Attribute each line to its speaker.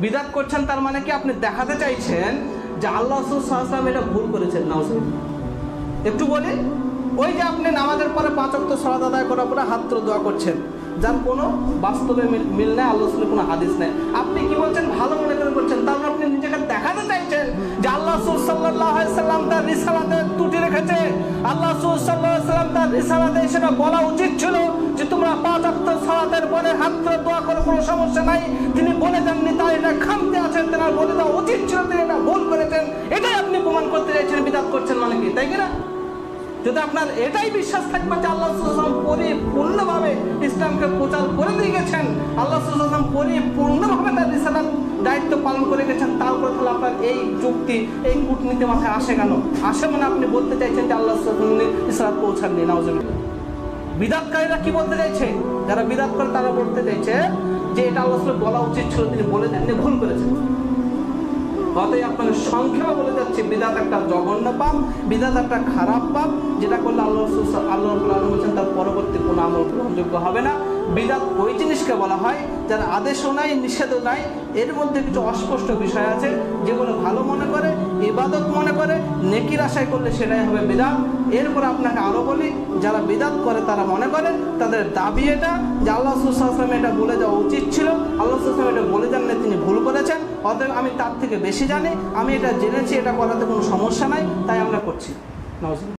Speaker 1: বিদাত করছেন, তার মানে কি আপনি দেখাতে চাইছেন যে আল্লাহ সাল্লাম এটা ভুল করেছেন? নাউজুবিল্লাহ একটু বলি, ওই যে আপনি নামাজের পরে পাঁচ অক্ট সলাদ আদায় করার পরে হাত দোয়া করছেন, যার কোনো বাস্তবে মিল- নেই আল্লাহ রসুলের কোনো হাদিস নেই। আপনি কি বলছেন? ভালো মনে করে করছেন তার আপনি নিজেকে দেখাতে চাইছেন যে আল্লাহ রসুল সাল্লাম তার রিসালাতে ত্রুটি রেখেছে। আল্লাহ রসুল সাল্লাহ সাল্লাম তার রিসালাতে সেটা বলা উচিত ছিল। কোনো সমস্যা নাই। তিনি বলে দেননি, তাই এটা খামতে আছেন তেনার বলে দেওয়া উচিত ছিল এটা ভুল করেছেন। এটাই আপনি প্রমাণ করতে চাইছেন বিদাত করছেন মানে কি, তাই কিনা যদি আপনার এটাই বিশ্বাস থাকবে যে আল্লাহ সুসাম পরিপূর্ণভাবে ইসলামকে প্রচার করে দিয়ে গেছেন, আল্লাহ সুসাম পরিপূর্ণভাবে তার রিসালাত, দায়িত্ব পালন করে গেছেন, তার উপরে তাহলে আপনার এই যুক্তি, এই কূটনীতি মাথায় আসে কেন? আসে মানে আপনি বলতে চাইছেন যে আল্লাহ সুসাম ইসলাম পৌঁছাননি নাউজুবিল্লাহ বিদাতকারীরা কি বলতে চাইছে? যারা বিদাত করে তারা বলতে চাইছে যে এটা আল্লাহ বলা উচিত ছিল, তিনি বলে দেননি, ভুল করেছেন। অতএব আপনাকে সংক্ষেপে বলে যাচ্ছে বিদাত একটা জঘন্য পাপ বিদাত একটা খারাপ পাপ, যেটা করলে আল্লাহ আল্লাহ বলছেন, তার পরবর্তী কোনো আমল গ্রহণযোগ্য হবে না। বিদাত ওই জিনিসকে বলা হয়, যার আদেশও নাই, নিষেধও নাই, এর মধ্যে কিছু অস্পষ্ট বিষয় আছে, যেগুলো ভালো মনে করে ইবাদত মনে করে, নেকির আশায় করলে সেটাই হবে বিদাত। এরপর আপনাকে আরও বলি, যারা বিদাত করে তারা মনে করে, তাদের দাবি এটা যে আল্লাহ সুসালাম এটা বলে যাওয়া উচিত ছিল। আল্লাহ সুসালাম এটা বলে জানলে তিনি ভুল করেছেন অতএব আমি তার থেকে বেশি জানি। আমি এটা জেনেছি, এটা করাতে কোনো সমস্যা নাই, তাই আমরা করছি। নমস্কার